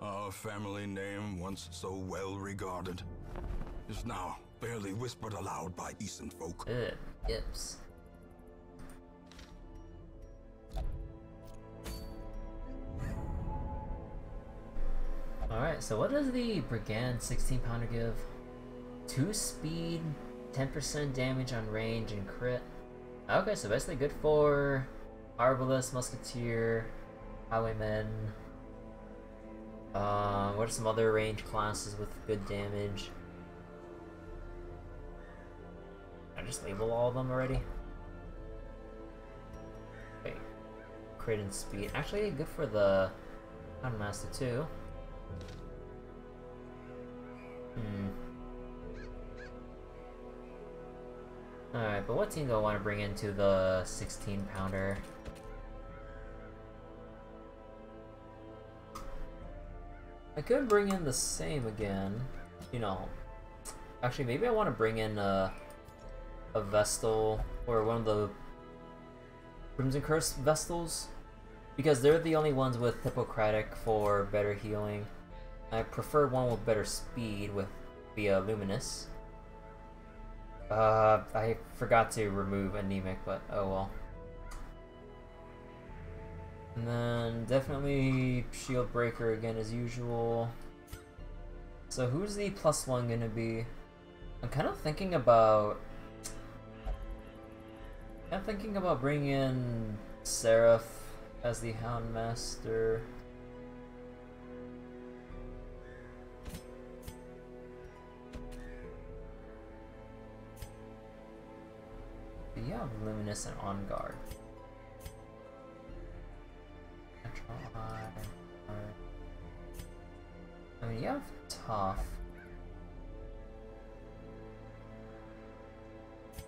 Our family name, once so well regarded, is now barely whispered aloud by Isen folk. Ugh, yips. Alright, so what does the Brigand 16 pounder give? 2 speed, 10% damage on range and crit. Okay, so basically good for Arbalest, Musketeer, Highwaymen. Uh, what are some other range classes with good damage? I just label all of them already? Wait. Crit and speed. Actually, good for the Master too. Hmm. Alright, but what team do I want to bring into the 16 pounder? I could bring in the same again. You know. Actually, maybe I want to bring in a, a Vestal or one of the Crimson Curse Vestals. Because they're the only ones with Hippocratic for better healing. I prefer one with better speed with via Luminous. Uh, I forgot to remove Anemic, but oh well. And then definitely Shield Breaker again as usual. So who's the plus one gonna be? I'm kind of thinking about... I'm thinking about bringing in Seraph as the Houndmaster. you have Luminous and On Guard. I mean, you have Tough.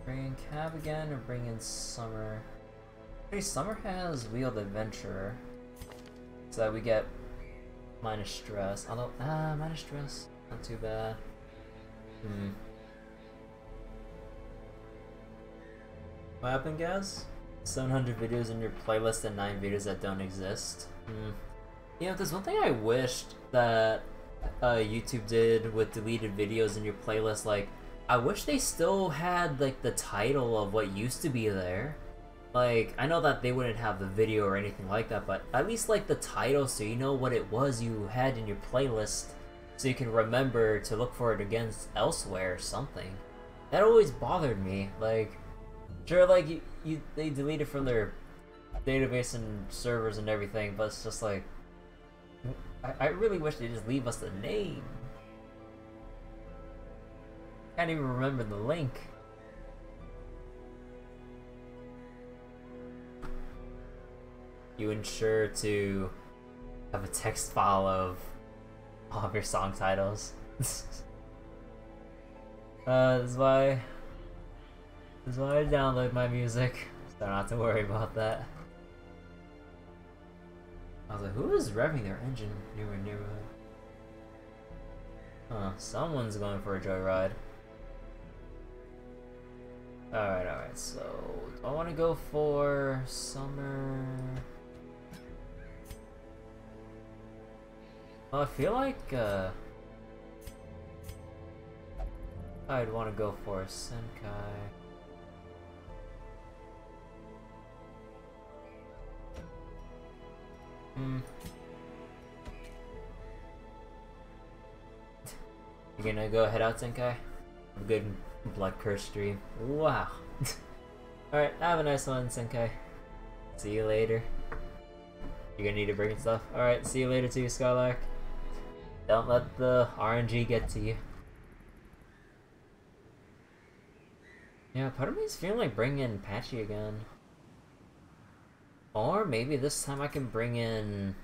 Bring in Cab again or bring in Summer? Hey, Summer has Wheeled Adventurer. So that we get minus stress. Although, ah, minus stress. Not too bad. Hmm. What happened, guys? 700 videos in your playlist and 9 videos that don't exist. Hmm. You know, there's one thing I wished that uh, YouTube did with deleted videos in your playlist. Like, I wish they still had, like, the title of what used to be there. Like, I know that they wouldn't have the video or anything like that, but at least, like, the title so you know what it was you had in your playlist so you can remember to look for it again elsewhere or something. That always bothered me. Like, Sure, like you, they delete it from their database and servers and everything, but it's just like, I, I really wish they just leave us the name. Can't even remember the link. You ensure to have a text file of all of your song titles. uh, this is why why I download my music, so I don't have to worry about that. I was like, who is revving their engine my neighborhood? Huh, someone's going for a joyride. Alright, alright, so I want to go for summer? Well, I feel like uh, I'd want to go for Zenkai. Hmm. You gonna go head out, Zenkai? A good blood curse stream. Wow. Alright, have a nice one, Senkai. See you later. You're gonna need to bring stuff. Alright, see you later too, Skylark. Don't let the RNG get to you. Yeah, part of me is feeling like bringing in Patchy again. Or maybe this time I can bring in...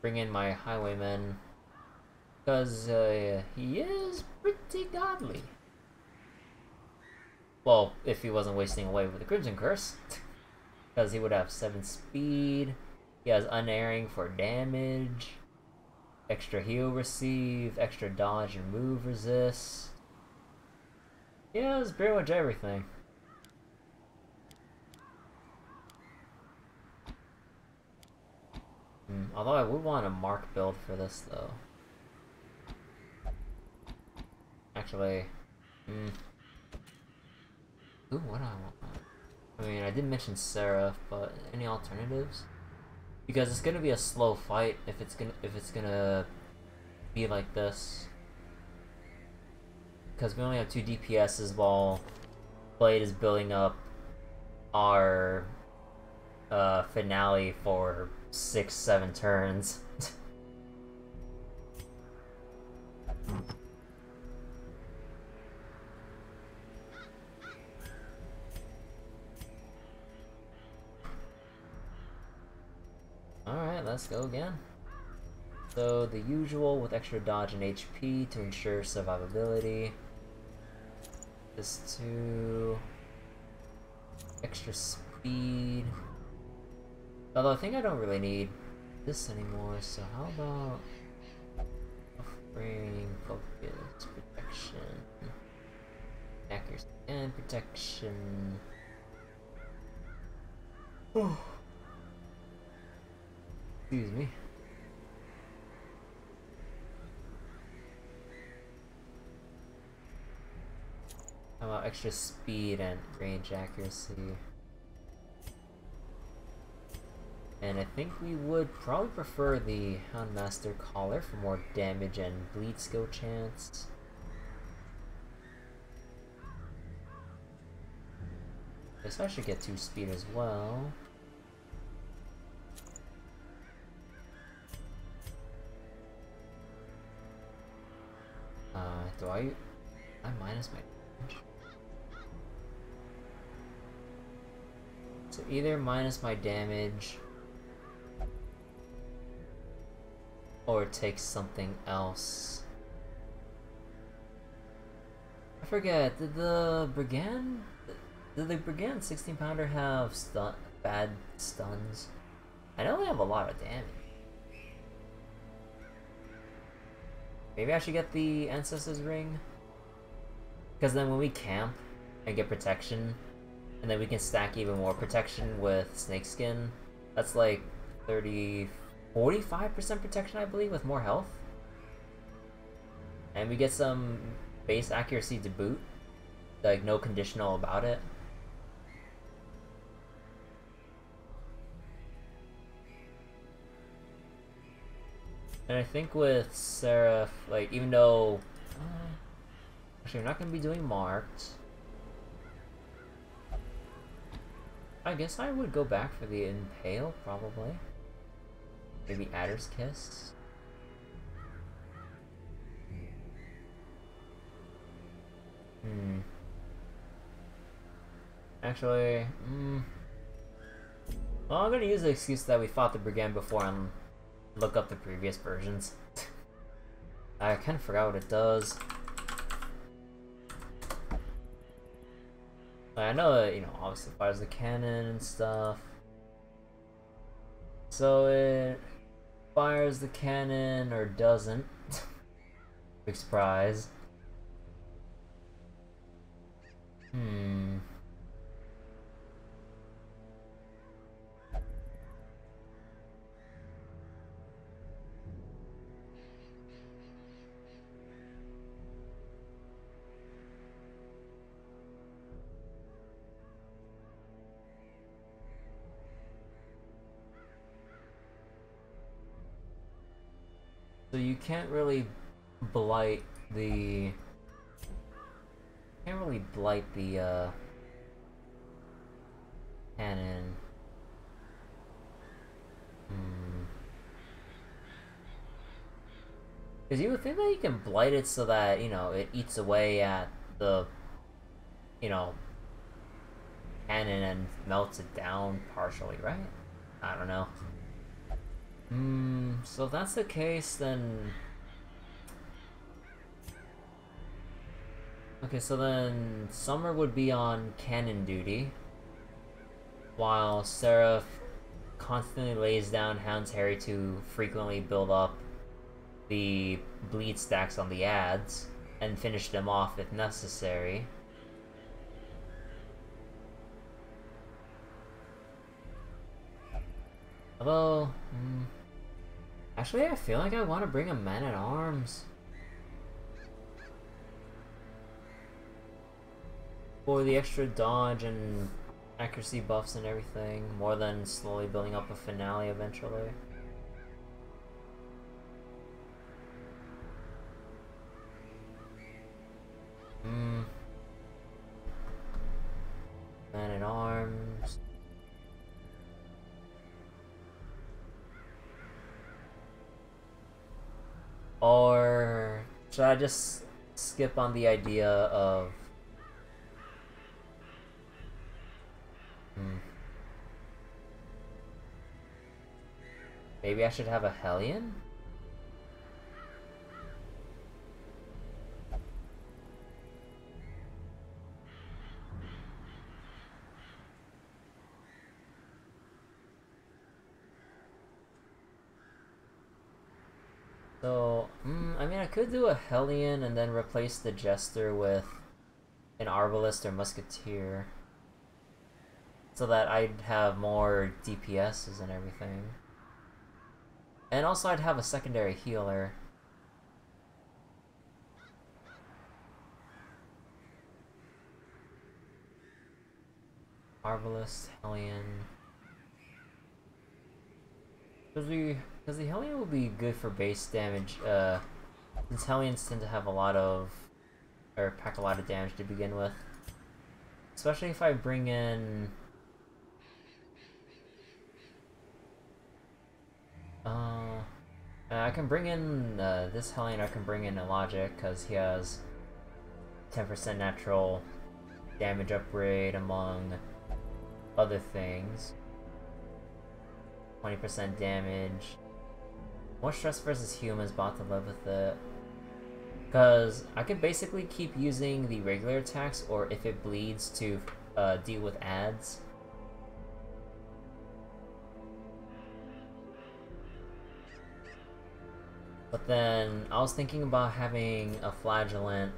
Bring in my highwayman. Because uh, he is pretty godly. Well, if he wasn't wasting away with the Crimson Curse. Because he would have 7 speed. He has unerring for damage. Extra heal receive. Extra dodge and move resist. He has pretty much everything. Hmm, although I would want a mark build for this though. Actually, hmm. Ooh, what do I want? I mean, I did mention Seraph, but any alternatives? Because it's gonna be a slow fight if it's gonna if it's gonna be like this. Because we only have two DPSs while Blade is building up our uh, finale for six, seven turns. Alright, let's go again. So, the usual with extra dodge and HP to ensure survivability. This two... Extra speed. Although I think I don't really need this anymore, so how about... Offering focus, protection... Accuracy and protection... Excuse me. How about extra speed and range accuracy? And I think we would probably prefer the Houndmaster Collar for more damage and bleed skill chance. Guess I should get 2 speed as well. Uh, do I... I minus my So either minus my damage or take something else. I forget, did the Brigand did the Brigand 16 pounder have stun bad stuns? I know they have a lot of damage. Maybe I should get the Ancestor's Ring? Because then when we camp and get protection, and then we can stack even more protection with Snakeskin. That's like 30, 45% protection, I believe, with more health. And we get some base accuracy to boot. Like, no conditional about it. And I think with Seraph, like, even though... Uh, actually, we're not going to be doing marked. I guess I would go back for the Impale, probably. Maybe Adder's Kiss? Hmm. Actually, hmm. Well, I'm gonna use the excuse that we fought the Brigand before and look up the previous versions. I kind of forgot what it does. I know you know, obviously fires the cannon and stuff. So it fires the cannon or doesn't. Big surprise. Hmm. Can't really blight the... Can't really blight the, uh... Cannon. Hmm. Because you would think that you can blight it so that, you know, it eats away at the, you know, cannon and melts it down partially, right? I don't know. Hmm, so if that's the case, then... Okay, so then Summer would be on cannon duty, while Seraph constantly lays down Hound's Harry to frequently build up the bleed stacks on the ads, and finish them off if necessary. Although, mm, Actually, I feel like I want to bring a man-at-arms. For the extra dodge and accuracy buffs and everything, more than slowly building up a finale eventually. Hmm. Man should I just skip on the idea of hmm. Maybe I should have a Hellion? Could do a Hellion and then replace the Jester with an Arbalest or Musketeer. So that I'd have more DPSs and everything. And also I'd have a secondary healer. Arbalest, Hellion... Because we, because the Hellion will be good for base damage. Uh, Hellions tend to have a lot of, or pack a lot of damage to begin with. Especially if I bring in. Uh, I can bring in uh, this Hellion. I can bring in Illogic because he has 10% natural damage upgrade among other things. 20% damage. More stress versus humans, bought to live with it. Because I could basically keep using the regular attacks, or if it bleeds, to uh, deal with ads. But then, I was thinking about having a Flagellant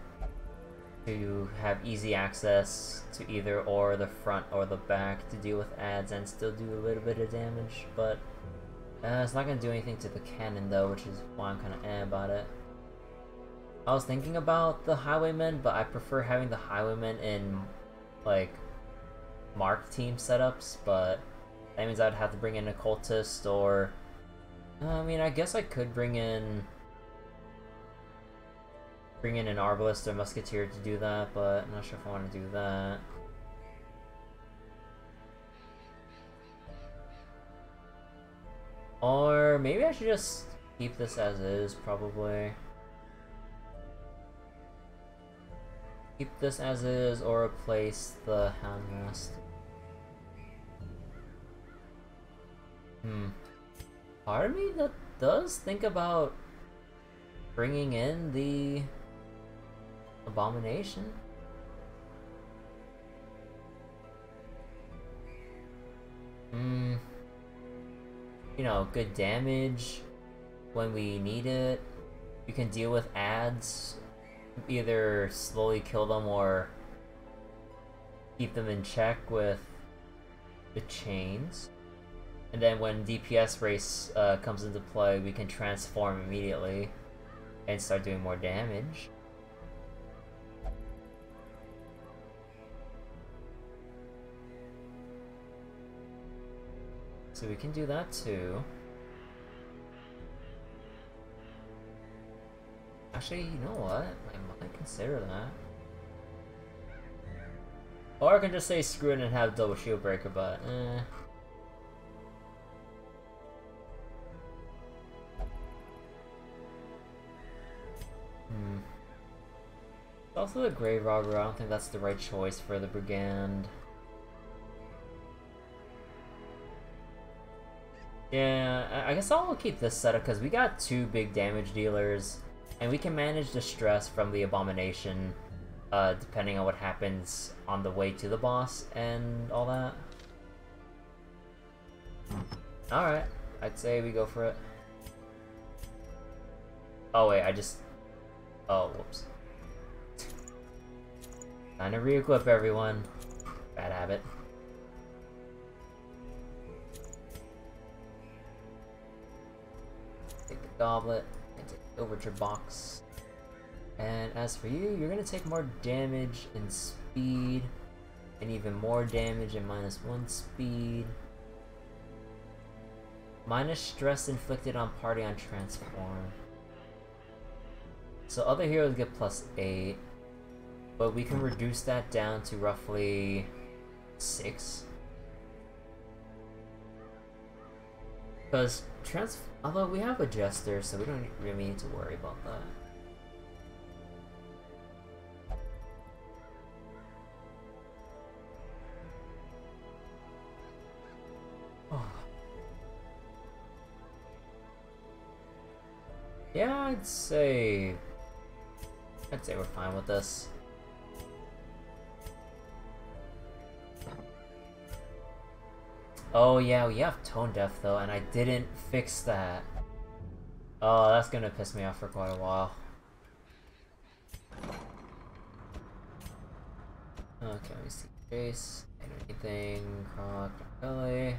to have easy access to either or the front or the back to deal with ads and still do a little bit of damage, but uh, it's not going to do anything to the cannon though, which is why I'm kind of eh about it. I was thinking about the Highwaymen, but I prefer having the Highwaymen in, like, Mark team setups, but that means I'd have to bring in a Cultist or... I mean, I guess I could bring in bring in an Arbalest or Musketeer to do that, but I'm not sure if I want to do that. Or maybe I should just keep this as is, probably. Keep this as is or replace the Houndmaster. Hmm. Part of me that does think about bringing in the Abomination? Hmm. You know, good damage when we need it. You can deal with ads. Either slowly kill them or keep them in check with the chains. And then when DPS race uh, comes into play, we can transform immediately and start doing more damage. So we can do that too. Actually, you know what? I might consider that. Or I can just say screw it and have double shield breaker, but eh. Hmm. Also the Grave Robber, I don't think that's the right choice for the Brigand. Yeah, I guess I'll keep this setup because we got two big damage dealers, and we can manage the stress from the Abomination, uh, depending on what happens on the way to the boss and all that. Alright, I'd say we go for it. Oh wait, I just... Oh, whoops. Time to re-equip everyone. Bad habit. take the goblet, the overture box. And as for you, you're gonna take more damage and speed, and even more damage and minus one speed. Minus stress inflicted on party on transform. So other heroes get plus 8, but we can hmm. reduce that down to roughly 6. Because trans although we have a jester, so we don't really need to worry about that. Yeah, I'd say... I'd say we're fine with this. Oh yeah, we have tone deaf though, and I didn't fix that. Oh, that's gonna piss me off for quite a while. Okay, let me see. Face, anything, croc, belly.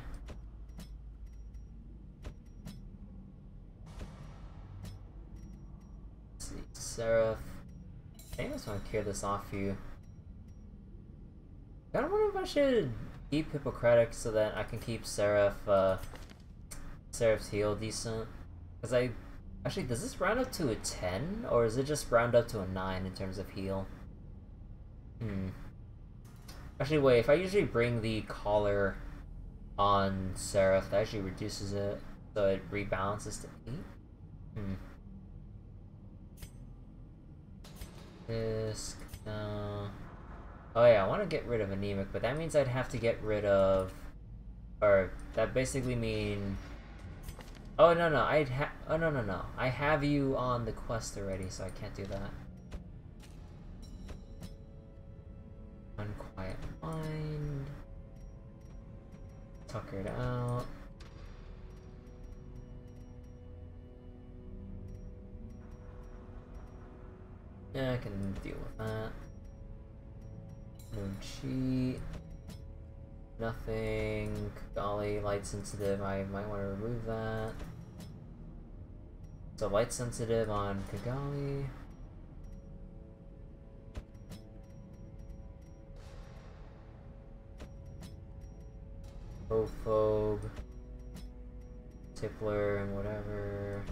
see, Seraph. I just want to clear this off you. I don't wonder if I should keep Hippocratic so that I can keep Seraph, uh, Seraph's heal decent. Because I... Actually, does this round up to a 10? Or is it just round up to a 9 in terms of heal? Hmm. Actually, wait, if I usually bring the collar on Seraph, that actually reduces it, so it rebalances to 8? Hmm. Disc, no. Oh yeah, I want to get rid of anemic, but that means I'd have to get rid of... Or, that basically mean... Oh, no, no, I'd have... Oh, no, no, no. I have you on the quest already, so I can't do that. Unquiet mind. Tuckered out. Yeah, I can deal with that. No cheat. Nothing. Golly, light sensitive. I might want to remove that. So light sensitive on Kigali. Ophobe. Tippler and whatever.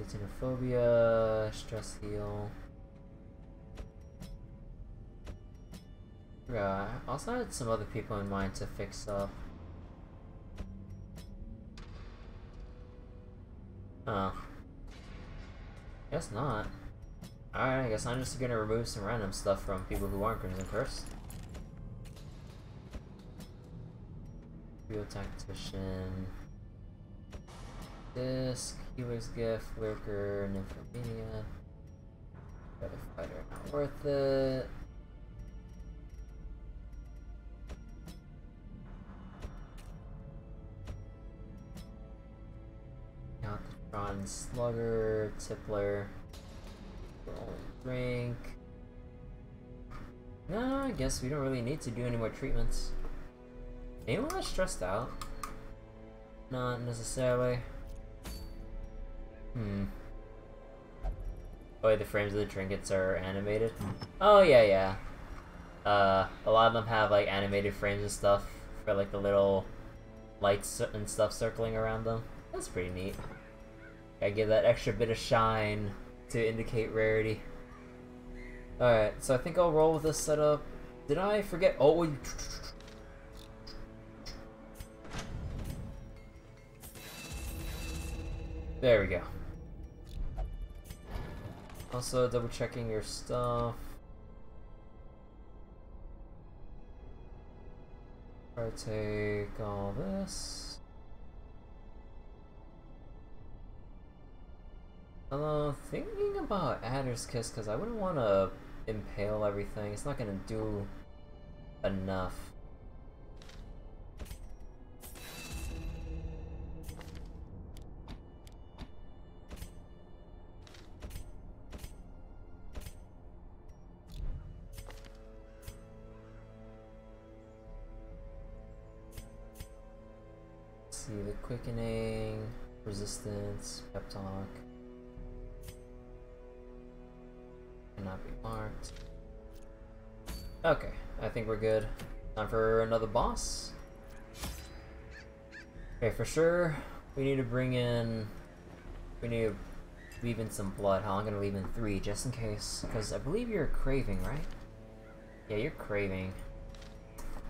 Xenophobia, stress heal. Yeah, I also had some other people in mind to fix up. Oh. Guess not. Alright, I guess I'm just gonna remove some random stuff from people who aren't Crimson Curse. Real Tactician. Disc, Healer's Gift, Lurker, Nymphomania. Other Fighter, not worth it. Tron Slugger, Tippler, Drink. No, I guess we don't really need to do any more treatments. Anyone that's stressed out? Not necessarily. Hmm. Oh, the frames of the trinkets are animated? Oh, yeah, yeah. Uh, a lot of them have, like, animated frames and stuff for, like, the little lights and stuff circling around them. That's pretty neat. I give that extra bit of shine to indicate rarity. Alright, so I think I'll roll with this setup. Did I forget? Oh, there we go. Also, double checking your stuff. I take all this. Uh, thinking about Adder's Kiss, because I wouldn't want to impale everything. It's not going to do enough. Quickening, resistance, pep talk. Cannot be marked. Okay, I think we're good. Time for another boss. Okay, for sure, we need to bring in... We need to leave in some blood. Huh? I'm gonna leave in three, just in case. Because I believe you're craving, right? Yeah, you're craving.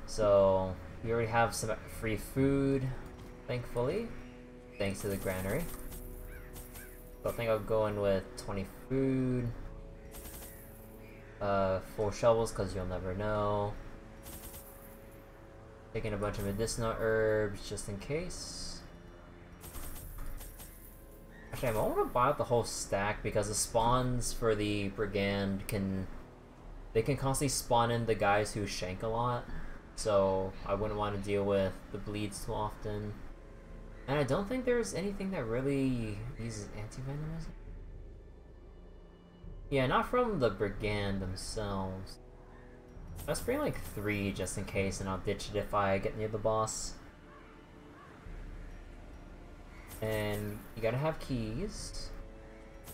So, we already have some free food, thankfully. Thanks to the granary. So I think I'll go in with 20 food. Uh, four shovels, because you'll never know. Taking a bunch of medicinal herbs, just in case. Actually, I want to buy out the whole stack, because the spawns for the Brigand can... They can constantly spawn in the guys who shank a lot. So, I wouldn't want to deal with the bleeds too often. And I don't think there's anything that really uses anti-venom, is it? Yeah, not from the Brigand themselves. Let's bring like three just in case, and I'll ditch it if I get near the boss. And you gotta have keys.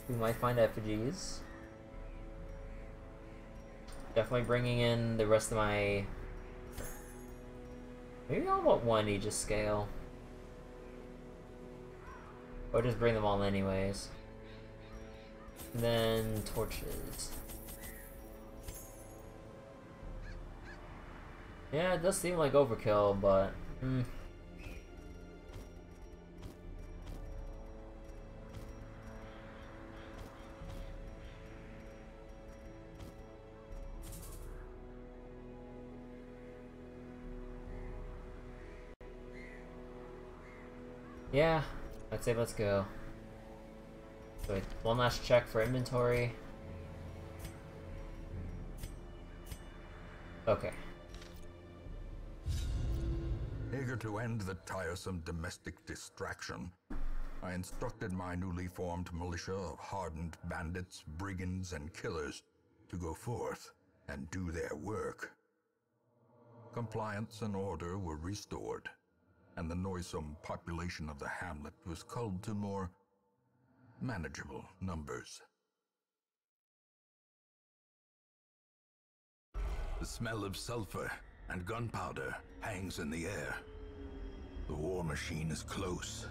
We might find effigies. Definitely bringing in the rest of my... Maybe I'll want one Aegis scale. Or just bring them all anyways. And then torches. Yeah, it does seem like overkill, but... Hmm. Yeah, I'd say let's go. Wait, one last check for inventory. Okay. Eager to end the tiresome domestic distraction, I instructed my newly formed militia of hardened bandits, brigands, and killers to go forth and do their work. Compliance and order were restored, and the noisome population of the hamlet was culled to more manageable numbers. The smell of sulfur and gunpowder hangs in the air. The war machine is close.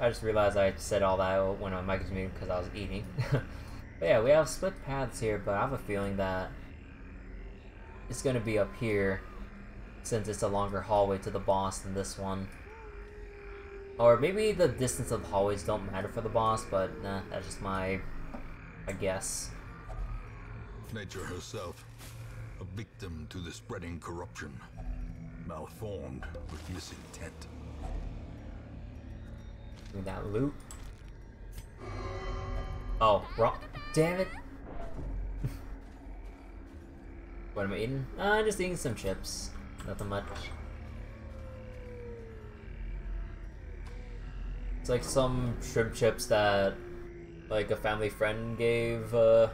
I just realized I said all that when mic was muted because I was eating. but yeah, we have split paths here, but I have a feeling that it's going to be up here since it's a longer hallway to the boss than this one. Or maybe the distance of the hallways don't matter for the boss, but nah, that's just my, I guess. Nature herself, a victim to the spreading corruption, malformed with misintent. Give me that loot. Oh, wrong. Damn it. what am I eating? Uh, just eating some chips. Nothing much. It's like some shrimp chips that like a family friend gave uh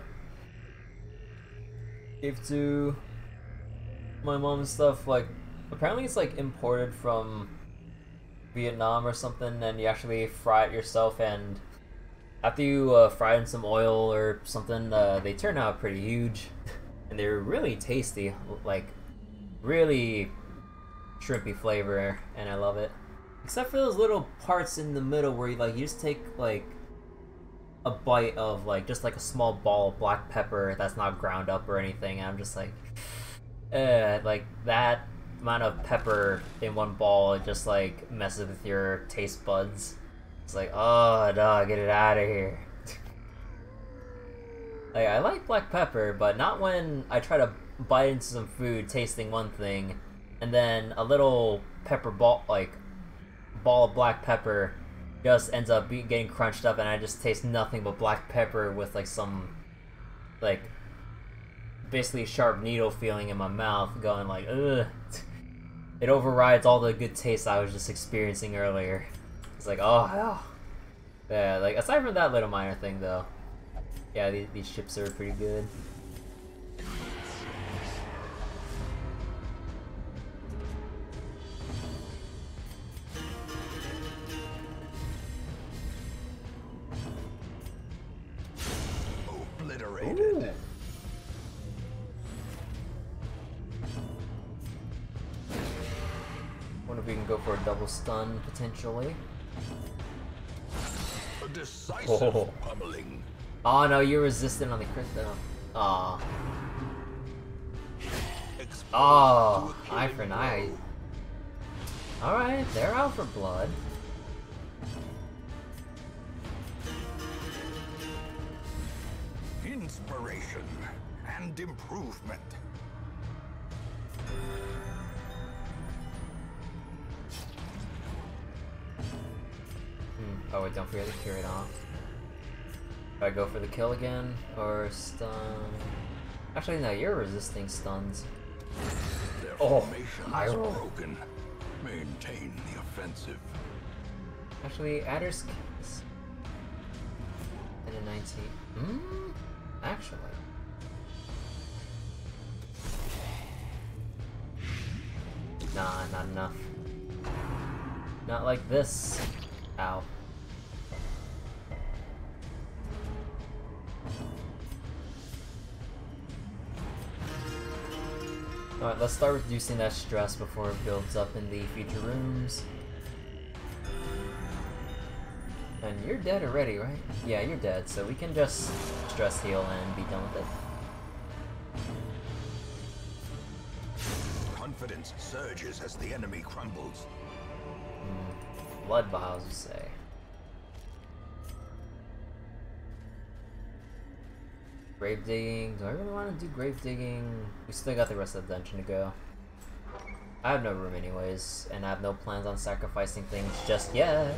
gave to my mom and stuff like apparently it's like imported from Vietnam or something, and you actually fry it yourself, and after you uh, fry in some oil or something, uh, they turn out pretty huge, and they're really tasty, like really shrimpy flavor, and I love it. Except for those little parts in the middle where you like you just take like a bite of like just like a small ball of black pepper that's not ground up or anything, and I'm just like, eh, like that amount of pepper in one ball it just like messes with your taste buds. It's like, oh no, get it out of here. like I like black pepper, but not when I try to bite into some food tasting one thing, and then a little pepper ball like ball of black pepper just ends up getting crunched up, and I just taste nothing but black pepper with like some like basically sharp needle feeling in my mouth, going like, ugh. It overrides all the good taste I was just experiencing earlier. It's like, oh, oh. Yeah, like, aside from that little minor thing, though, yeah, these, these ships are pretty good. For a double stun, potentially. A decisive Oh. pummeling. Oh no, you're resistant on the crit though. Aw. Oh, eye for an eye. Alright, they're out for blood. Inspiration and improvement. Wait, don't forget to cure it off. I go for the kill again? Or stun? Actually no, you're resisting stuns. Their Oh, I roll. broken. Maintain the offensive. Actually, Adder's Kiss. And a 19. Hmm? Actually. Nah, not enough. Not like this. Ow. Let's start reducing that stress before it builds up in the future rooms. And you're dead already, right? Yeah, you're dead, so we can just stress heal and be done with it. Confidence surges as the enemy crumbles. Hmm. Blood vials, you say. Grave digging. Do I really want to do grave digging? We still got the rest of the dungeon to go. I have no room anyways, and I have no plans on sacrificing things just yet.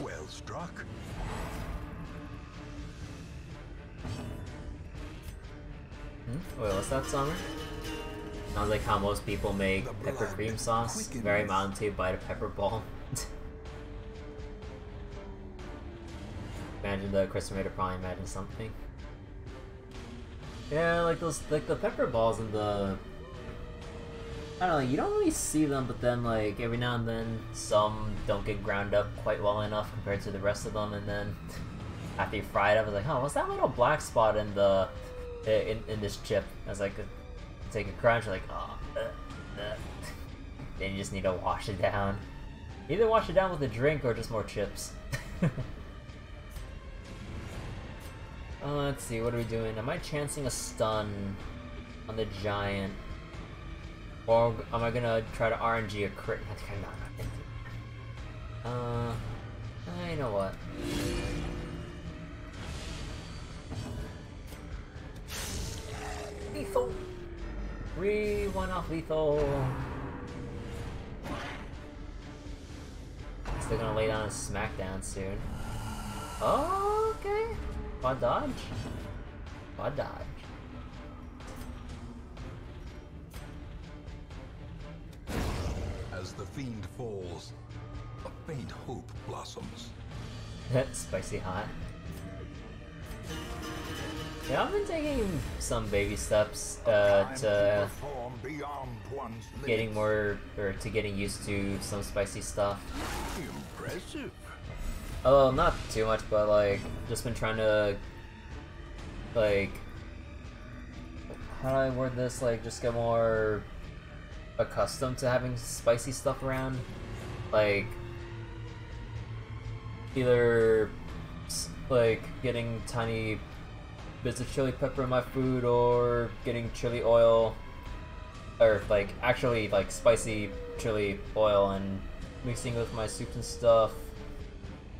Well struck. Hmm? Wait, what's that, Summer? Sounds like how most people make pepper cream sauce. Very mild to bite a pepper ball. imagine the Chris made probably imagine something. Yeah, like those, like the pepper balls and the. I don't know. You don't really see them, but then like every now and then, some don't get ground up quite well enough compared to the rest of them, and then after you fry it up, it's like, oh, what's that little black spot in the in, in this chip? I was like, take a crunch, like, oh, uh, uh. then you just need to wash it down. Either wash it down with a drink or just more chips. uh, let's see, what are we doing? Am I chancing a stun on the giant? Or am I gonna try to RNG a crit? I not, Uh, you know what? Lethal! Three, one off lethal. Still gonna lay down a smackdown soon. Oh, okay. Quad dodge. Quad dodge. As the fiend falls, a faint hope blossoms. Spicy hot. Yeah, I've been taking some baby steps uh, to perform beyond one's getting more, or to getting used to some spicy stuff. Impressive. Oh, not too much, but like, just been trying to, like, how do I word this? Like, just get more accustomed to having spicy stuff around. Like, either, like, getting tiny bits of chili pepper in my food or getting chili oil, or, like, actually, like, spicy chili oil and mixing with my soups and stuff.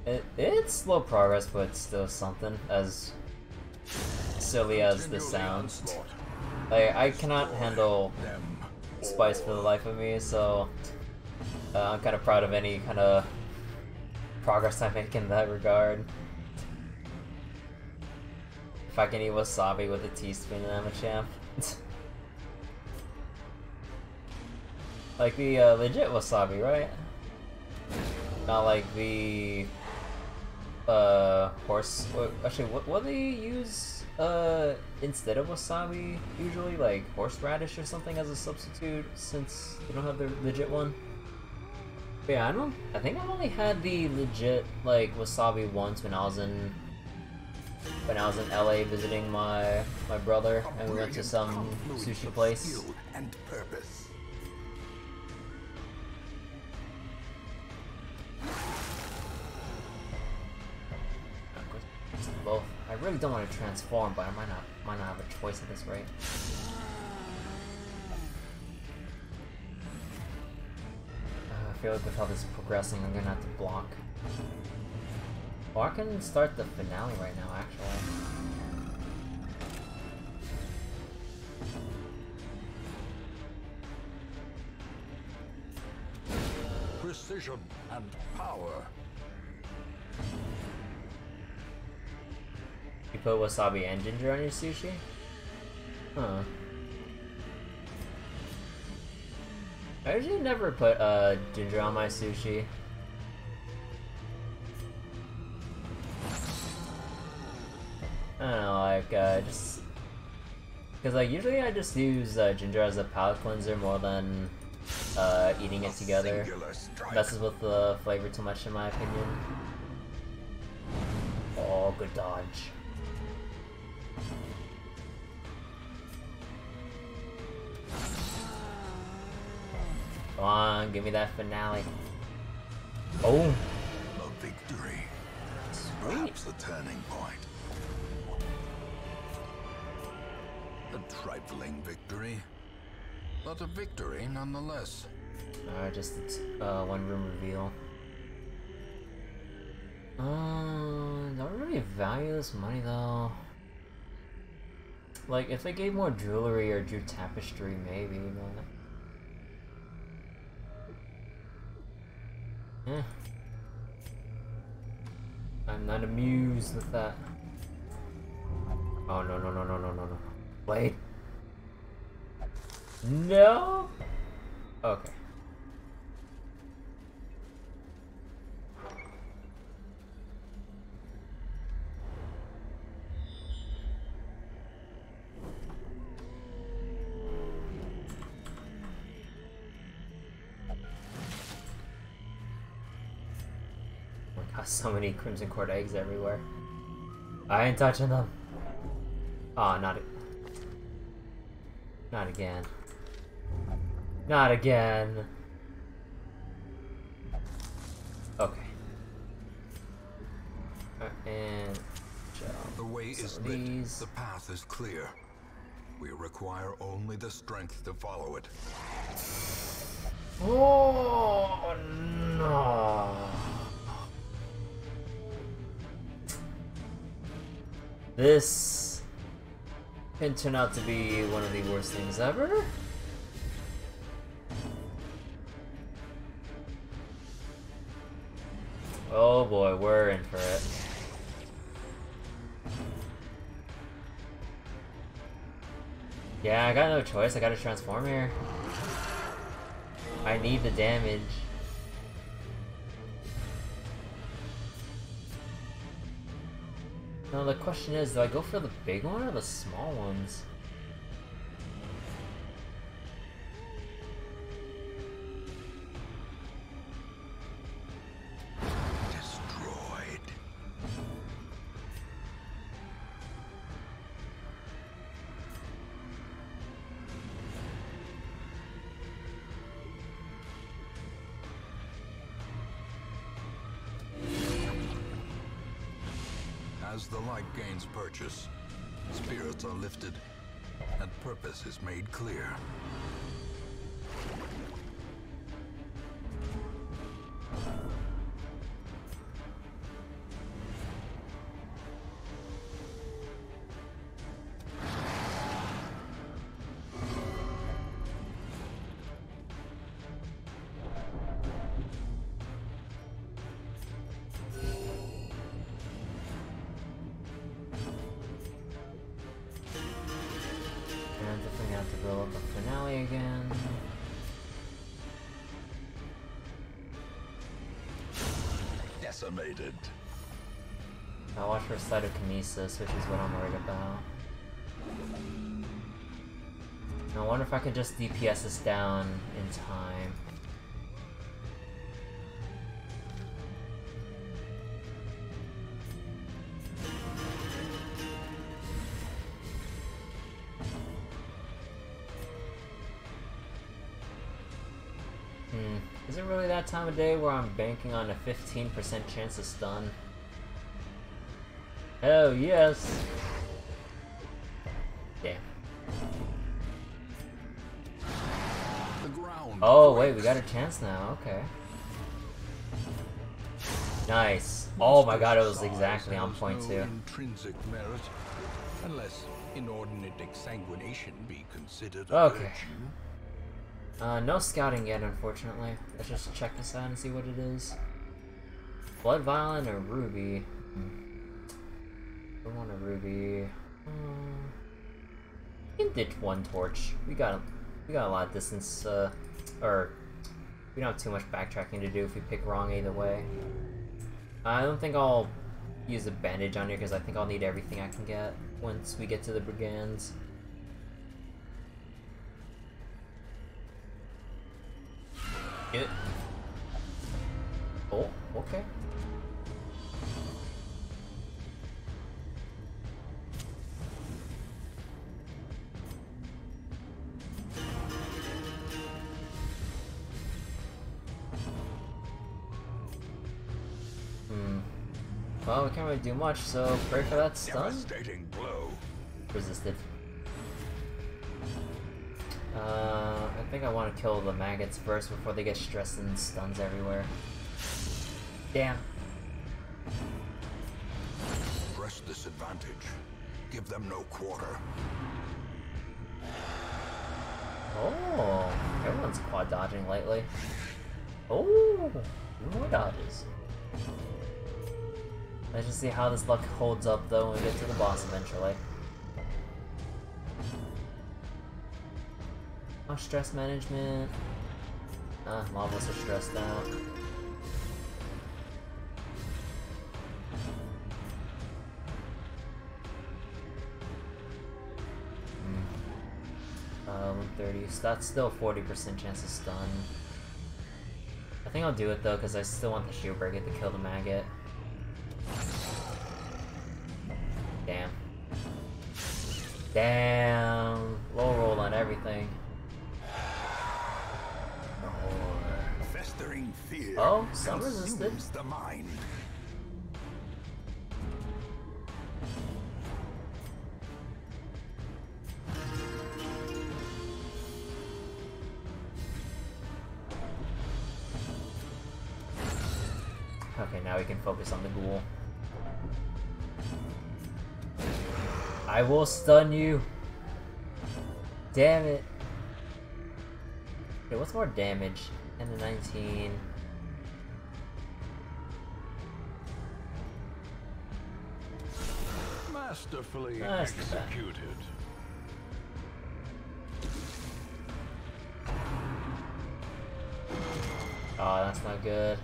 It, it's slow progress, but still something, as silly as this sounds. Like, I cannot handle spice for the life of me, so... Uh, I'm kind of proud of any kind of progress I make in that regard. If I can eat wasabi with a teaspoon and I'm a champ. like the uh, legit wasabi, right? Not like the uh horse. Actually, what what do they use uh instead of wasabi usually? Like horseradish or something as a substitute, since you don't have the legit one. But yeah, I don't. I think I've only had the legit like wasabi once when I was in when I was in LA visiting my my brother, and we went to some sushi place. And purpose. both. I really don't want to transform, but I might not might not have a choice at this rate. Uh, I feel like with how this is progressing, I'm gonna have to block. Or I can start the finale right now, actually. Precision and power. You put wasabi and ginger on your sushi? Huh. I usually never put uh, ginger on my sushi. I don't know, like, uh, just... Because, like, usually I just use uh, ginger as a palate cleanser more than uh, eating it together. Messes with the flavor too much, in my opinion. Oh, good dodge. Come on, give me that finale. Oh! A victory. Sweet. Perhaps the turning point. A trifling victory, but a victory nonetheless. Uh, just uh, one room reveal. Uh, don't really value this money though. Like, if they gave more jewelry or drew tapestry, maybe, but... Eh. I'm not amused with that. Oh, no, no, no, no, no, no, no. Wait. No? Okay. So many Crimson Court eggs everywhere. I ain't touching them. Oh, not... Not again. Not again. Okay. Uh, and... The way is lit. these- The path is clear. We require only the strength to follow it. Oh no! This can turn out to be one of the worst things ever. Oh boy, we're in for it. Yeah, I got no choice. I gotta transform here. I need the damage. Now the question is, do I go for the big one or the small ones? Spirits are lifted, and purpose is made clear. Which is what I'm worried about. I wonder if I could just DPS this down in time. Hmm. Is it really that time of day where I'm banking on a 15% chance of stun? Oh, yes! Ground. Oh, wait, we got a chance now, okay. Nice. Oh my god, it was exactly on point too. Intrinsic merit, unless inordinate exsanguination be considered Okay. Uh, no scouting yet, unfortunately. Let's just check this out and see what it is. Blood Violin or Ruby? Hmm. I want a Ruby. We can ditch one torch. We got a, we got a lot of distance, uh, or we don't have too much backtracking to do if we pick wrong either way. I don't think I'll use a bandage on here because I think I'll need everything I can get once we get to the brigands. It. Oh, okay. Well, we can't really do much, so pray for that stun. Blow. Resisted. Uh, I think I want to kill the maggots first before they get stressed and stuns everywhere. Damn. Press this advantage. Give them no quarter. Oh, everyone's quad dodging lately. Oh, more dodges. Let's just see how this luck holds up though when we get to the boss eventually. Oh, stress management. Ah, Marvelous are stressed out. Uh, 130. So that's still 40% chance of stun. I think I'll do it though, because I still want the shield breaker to kill the maggot. Damn. Low roll on everything. Festering fear. Oh, some resisted. the mind. Okay, now we can focus on the ghoul. I will stun you. Damn it. Okay, what's more damage? And the 19. Masterfully ah, That's executed. Oh, that's not good.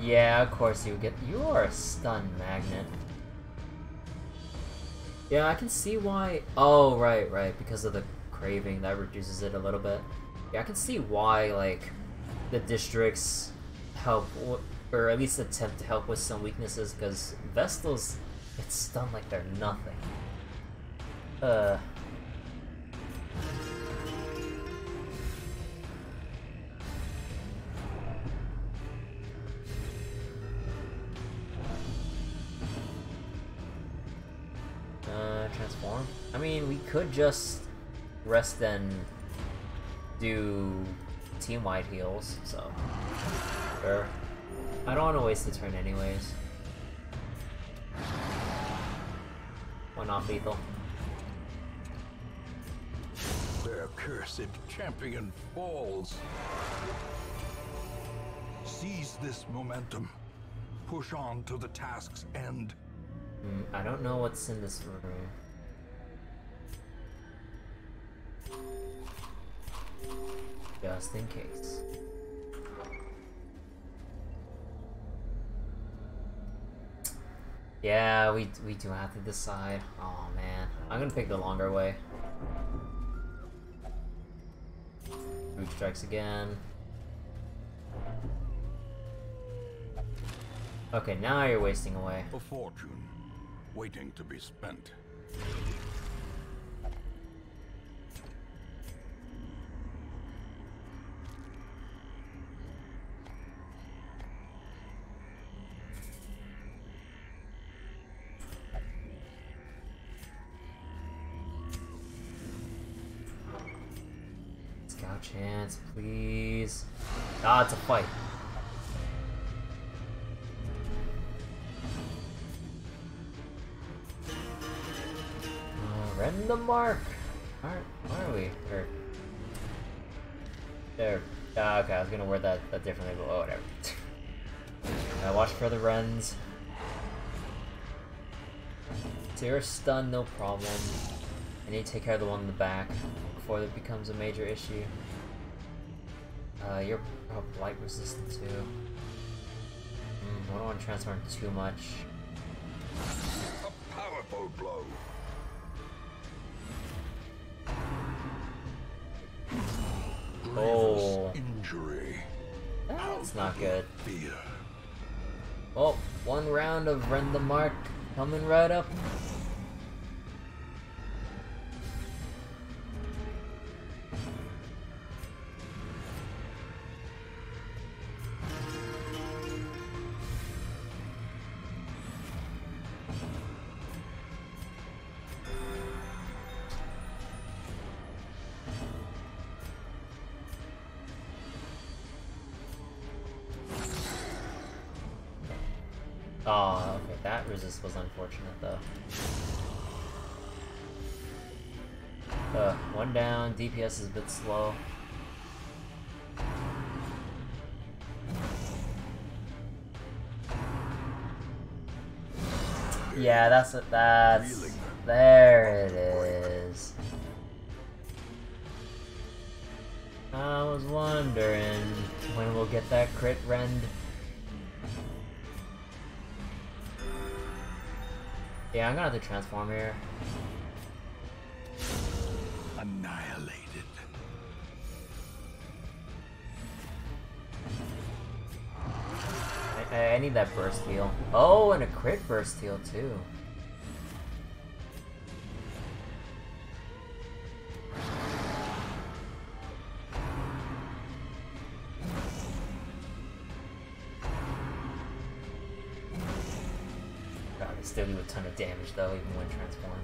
Yeah, of course you get. You are a stun magnet. Yeah, I can see why. Oh, right, right. Because of the craving, that reduces it a little bit. Yeah, I can see why, like, the districts help, or at least attempt to help with some weaknesses, because Vestals get stunned like they're nothing. Uh, could just rest and do team-wide heals, so... Sure. I don't want to waste the turn anyways. One off lethal. Their cursed champion falls. Seize this momentum. Push on to the task's end. Mm, I don't know what's in this room. Just in case. Yeah, we we do have to decide. Oh man, I'm gonna pick the longer way. Root strikes again. Okay, now you're wasting away. A fortune, waiting to be spent. Fight. Uh, the mark. Where, where are we? There. Ah, okay, I was gonna word that, that differently, but oh, whatever. I watch for the runs. Zero stun, no problem. I need to take care of the one in the back before it becomes a major issue. Uh, you're oh, light resistant too. Mm, I don't want to transform too much. A powerful blow. Oh. Injury. That's not good. Fear. Oh, one round of Rend the Mark coming right up. DPS is a bit slow. Yeah, that's it. That's there. It is. I was wondering when we'll get that crit rend. Yeah, I'm gonna have to transform here. Need that burst heal. Oh, and a crit burst heal too. God, they still do a ton of damage though, even when transformed.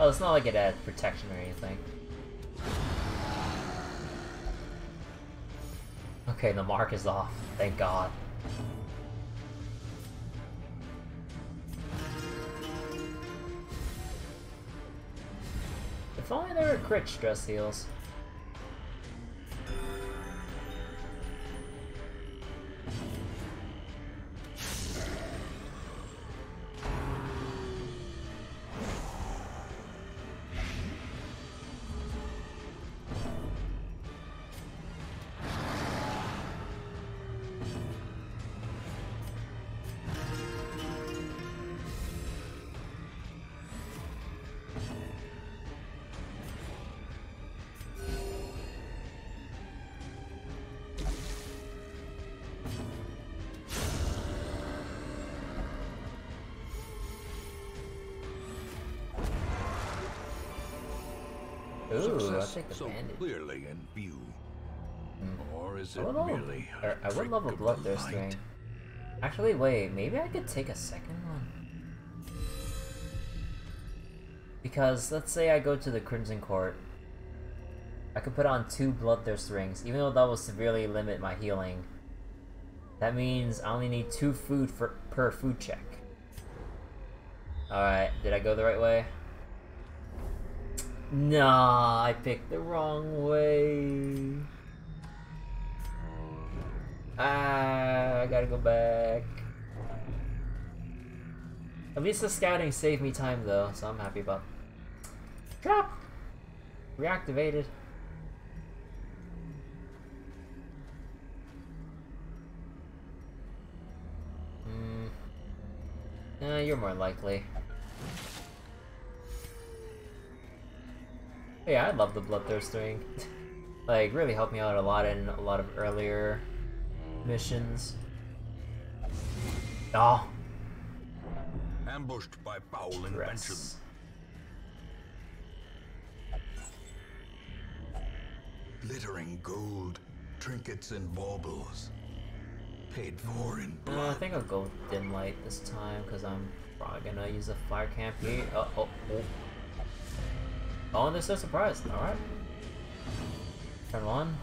Oh, it's not like it adds protection or anything. Okay, the mark is off. Thank God. Crit stress heals. Ooh, I'll take the so bandage. clearly in view. Or is I it love, merely or I would a bloodthirst ring. Actually, wait, maybe I could take a second one. Because let's say I go to the Crimson Court, I could put on two bloodthirst rings, even though that will severely limit my healing. That means I only need two food for per food check. Alright, did I go the right way? Nah, I picked the wrong way. Ah, I gotta go back. At least the scouting saved me time though, so I'm happy about Drop! Reactivated. Mm. Uh, you're more likely. Yeah, I love the Bloodthirst ring. like, really helped me out a lot in a lot of earlier missions. Oh. Ambushed by foul invention. Glittering gold, trinkets and baubles. Paid for in blood. Uh, I think I'll go with dim light this time because I'm probably gonna use a fire camp here. Oh, oh, oh. Oh, and they're so surprised. Alright. Turn one.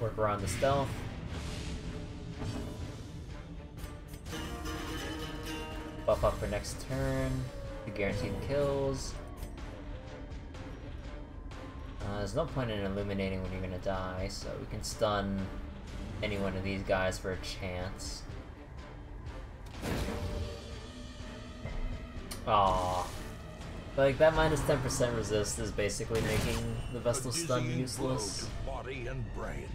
Work around the stealth. Buff up for next turn. The guaranteed kills. Uh, there's no point in illuminating when you're gonna die, so we can stun any one of these guys for a chance. Aww. Like, that minus 10% resist is basically making the Vestal stun useless. Body and brain.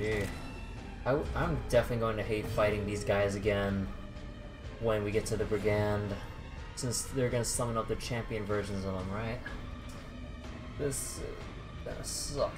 Yeah. I, am definitely going to hate fighting these guys again when we get to the Brigand, since they're going to summon up the champion versions of them, right? This is gonna suck.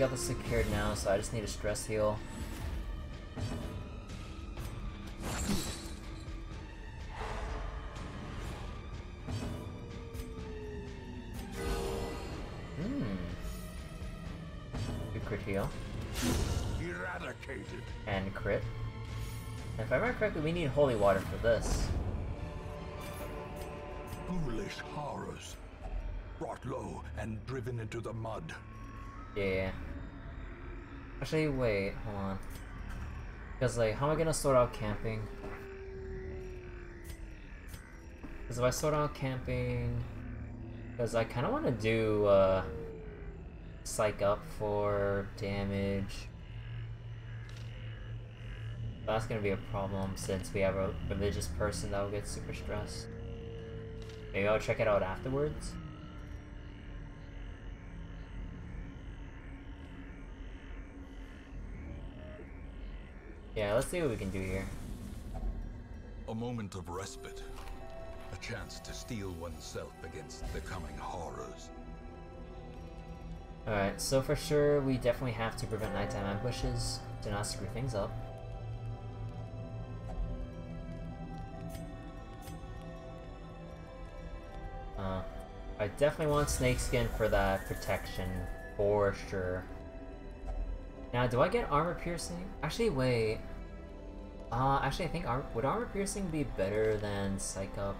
Got this secured now, so I just need a stress heal. Hmm. Crit heal. Eradicated. And crit. And if I remember correctly, we need holy water for this. Foolish horrors. Brought low and driven into the mud. Yeah. Actually, wait, hold on. Because, like, how am I gonna sort out camping? Because if I sort out camping... Because I kind of want to do, uh psych up for damage. That's gonna be a problem since we have a religious person that will get super stressed. Maybe I'll check it out afterwards. Yeah, let's see what we can do here. A moment of respite. A chance to steel oneself against the coming horrors. Alright, so for sure, we definitely have to prevent nighttime ambushes to not screw things up. Uh, I definitely want snakeskin for that protection, for sure. Now, do I get armor piercing? Actually, wait. Uh, actually, I think ar would armor piercing be better than psych up?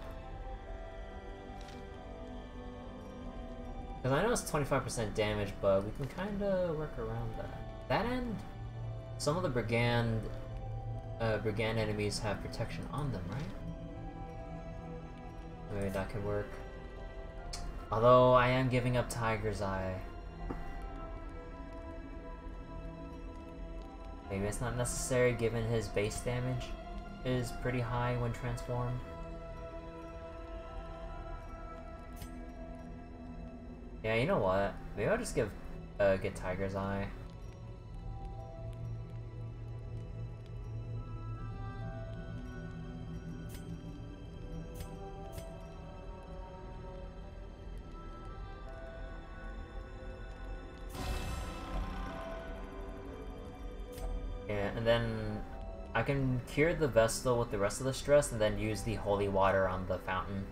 Because I know it's 25% damage, but we can kind of work around that. That end, some of the Brigand, uh, Brigand enemies have protection on them, right? Maybe that could work. Although, I am giving up Tiger's Eye. Maybe it's not necessary given his base damage is pretty high when transformed. Yeah, you know what? Maybe I'll just give uh, get Tiger's Eye. Cure the Vestal with the rest of the stress and then use the holy water on the fountain.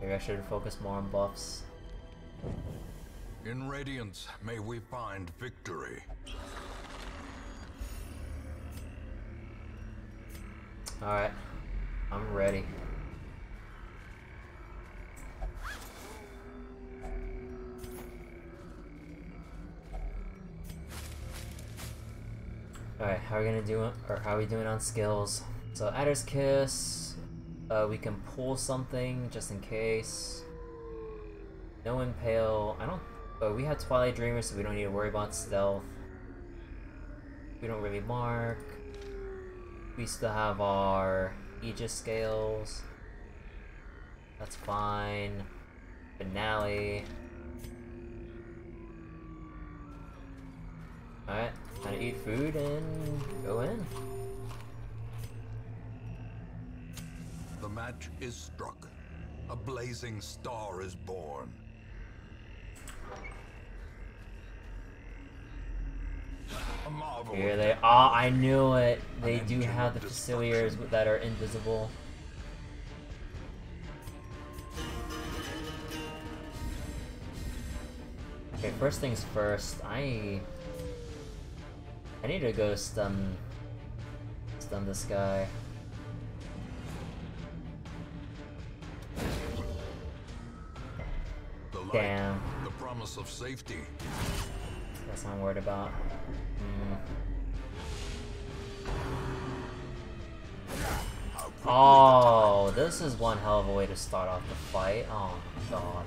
Maybe I should focus more on buffs. In Radiance, may we find victory. Alright. I'm ready. Alright, how are we gonna do it? Or how are we doing on skills? So Adder's Kiss, uh, we can pull something just in case. No Impale, I don't, but we have Twilight Dreamer so we don't need to worry about stealth. We don't really mark. We still have our Aegis scales. That's fine. Finale. Alright, time to eat food and go in. The match is struck. A blazing star is born. Here they are. I knew it. They do have the fusiliers that are invisible. Okay, first things first. I I need to go stun stun this guy. The light, Damn. The promise of safety. That's what I'm worried about. Oh, this is one hell of a way to start off the fight. Oh my god.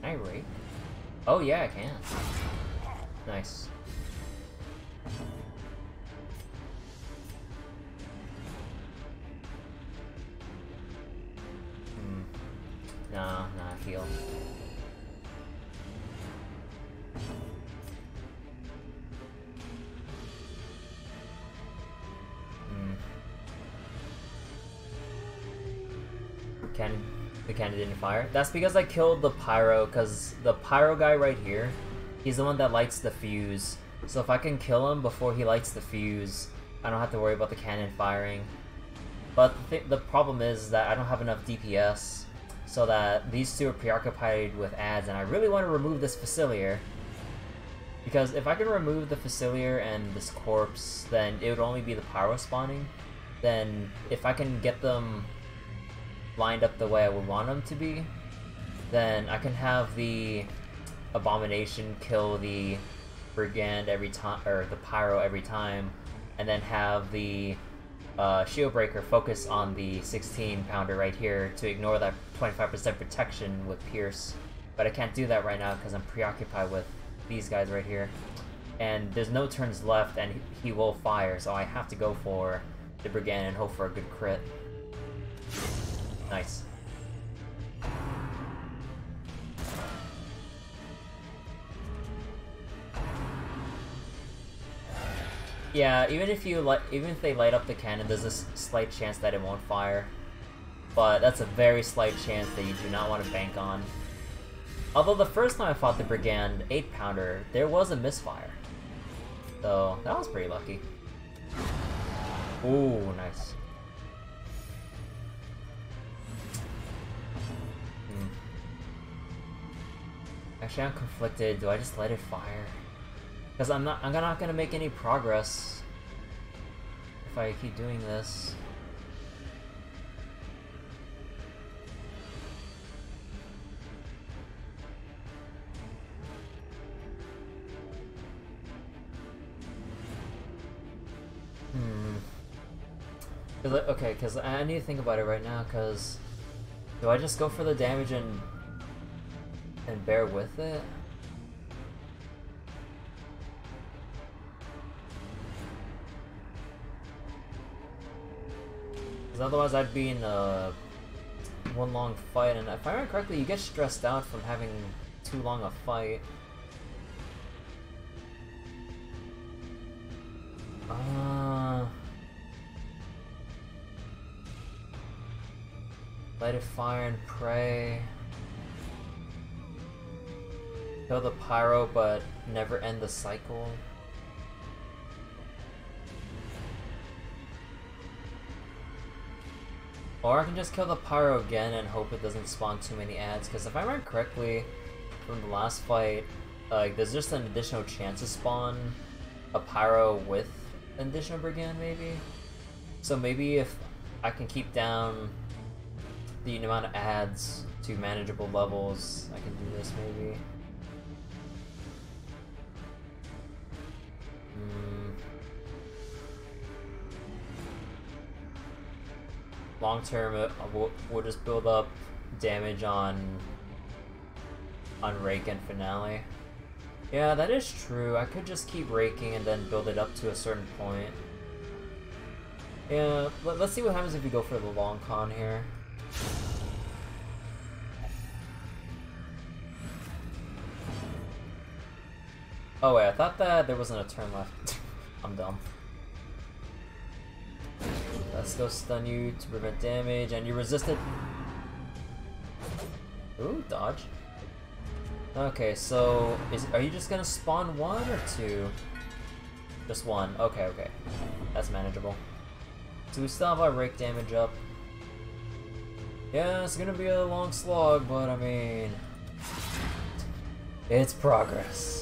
Can I rake? Oh yeah, I can. Nice. Hmm. Nah, nah, heal. Fire. That's because I killed the pyro, because the pyro guy right here, he's the one that lights the fuse. So if I can kill him before he lights the fuse, I don't have to worry about the cannon firing. But the, th the problem is that I don't have enough DPS, so that these two are preoccupied with ads, and I really want to remove this Fusilier. Because if I can remove the Fusilier and this corpse, then it would only be the pyro spawning. Then if I can get them lined up the way I would want them to be, then I can have the Abomination kill the Brigand every time, or the Pyro every time, and then have the uh, Shield Breaker focus on the 16 pounder right here to ignore that 25% protection with Pierce. But I can't do that right now because I'm preoccupied with these guys right here. And there's no turns left and he will fire, so I have to go for the Brigand and hope for a good crit. Nice. Yeah, even if you light, even if they light up the cannon, there's a slight chance that it won't fire. But that's a very slight chance that you do not want to bank on. Although the first time I fought the Brigand 8 pounder, there was a misfire. So that was pretty lucky. Ooh, nice. Actually, I'm conflicted. Do I just let it fire? Because I'm not- I'm not gonna make any progress if I keep doing this. Hmm. Okay, because I need to think about it right now, because... Do I just go for the damage and and bear with it? Because otherwise I'd be in a one long fight, and if I remember correctly, you get stressed out from having too long a fight. Ah. Light a fire and pray. Kill the pyro, but never end the cycle. Or I can just kill the pyro again and hope it doesn't spawn too many ads. Because if I remember correctly, from the last fight, like there's just an additional chance to spawn a pyro with an additional brigand, maybe. So maybe if I can keep down the amount of ads to manageable levels, I can do this maybe. Long term, uh, we'll, we'll just build up damage on on rake and finale. Yeah, that is true. I could just keep raking and then build it up to a certain point. Yeah, let, us see what happens if we go for the long con here. Oh wait, I thought that there wasn't a turn left. I'm dumb. Let's go stun you to prevent damage, and you resist it. Ooh, dodge. Okay, so is are you just gonna spawn one or two? Just one. Okay, okay. That's manageable. So we still have our rake damage up. Yeah, it's gonna be a long slog, but I mean... It's progress.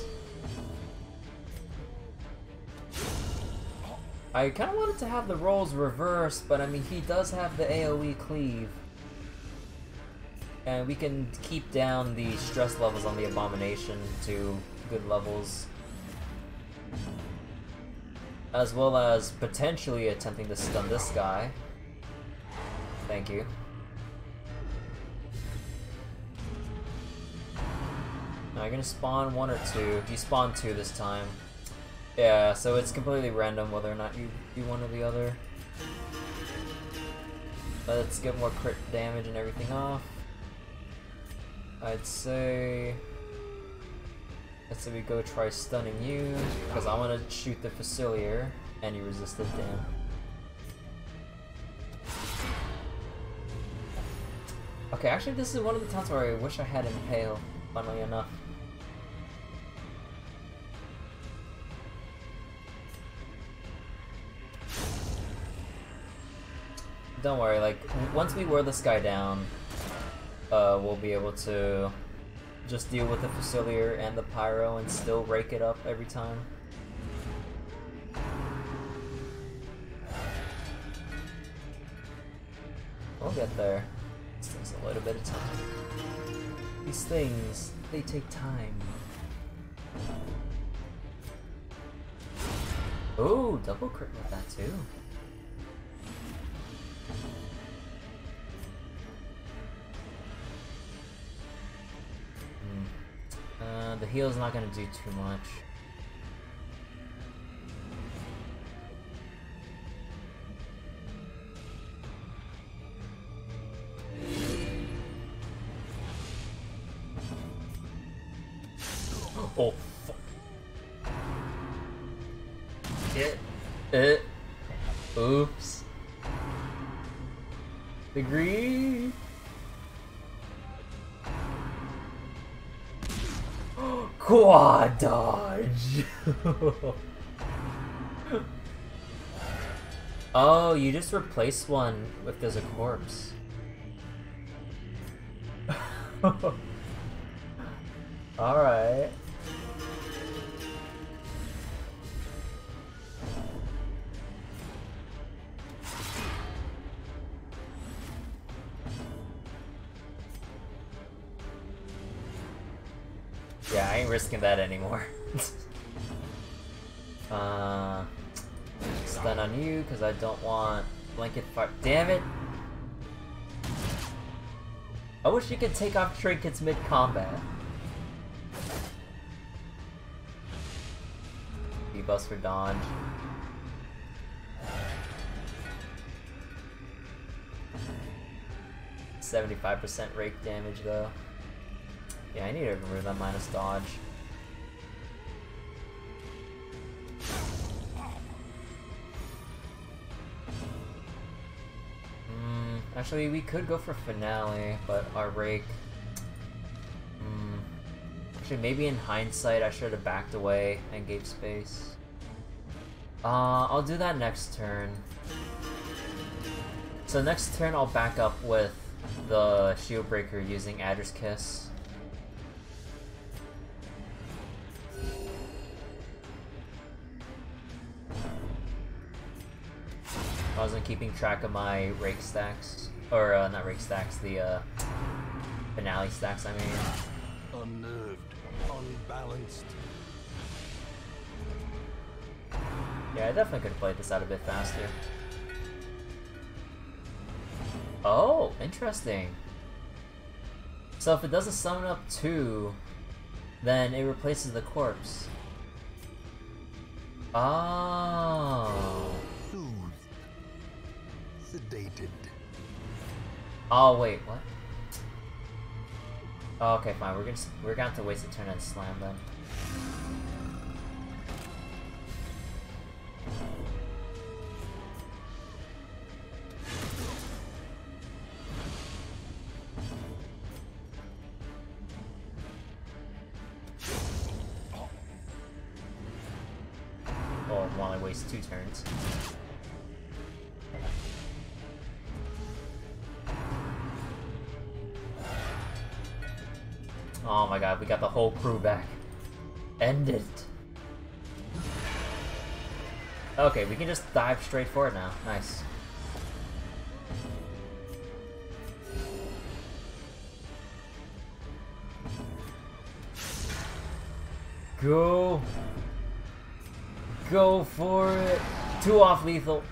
I kind of wanted to have the roles reversed, but I mean, he does have the AoE cleave. And we can keep down the stress levels on the Abomination to good levels. As well as potentially attempting to stun this guy. Thank you. Now you're gonna spawn one or two. You spawn two this time. Yeah, so it's completely random whether or not you do one or the other. Let's get more crit damage and everything off. I'd say... Let's say we go try stunning you, because I want to shoot the Fusilier, and you resisted, damn. Okay, actually this is one of the times where I wish I had Impale, funnily enough. Don't worry, like, once we wear this guy down, uh, we'll be able to just deal with the Fusilier and the Pyro and still rake it up every time. We'll get there. This takes a little bit of time. These things, they take time. Ooh, double crit with that too. Uh, the heal's not gonna do too much. Oh, fuck. It. It. Oops. Degree. Quad dodge. oh, you just replace one if there's a corpse. Alright. Risking that anymore. uh, stun on you because I don't want blanket fire. Damn it! I wish you could take off trinkets mid-combat. bust for dodge. Seventy-five percent rake damage though. Yeah, I need to remove that minus dodge. Actually, we could go for finale, but our rake Actually, maybe in hindsight, I should have backed away and gave space. Uh, I'll do that next turn. So next turn, I'll back up with the Shieldbreaker using Adder's Kiss. I wasn't keeping track of my rake stacks. Or, uh, not rake stacks, the, uh, finale stacks, I mean. Unnerved unbalanced. Yeah, I definitely could have played this out a bit faster. Oh, interesting. So if it doesn't summon up two, then it replaces the corpse. Oh. Soothed. Sedated. Oh wait, what? Oh, okay, fine. We're gonna we're gonna have to waste a turn on slam then. Oh, while I waste two turns. My god, we got the whole crew back. End it. Okay, we can just dive straight for it now. Nice. Go. Go for it. Two off lethal.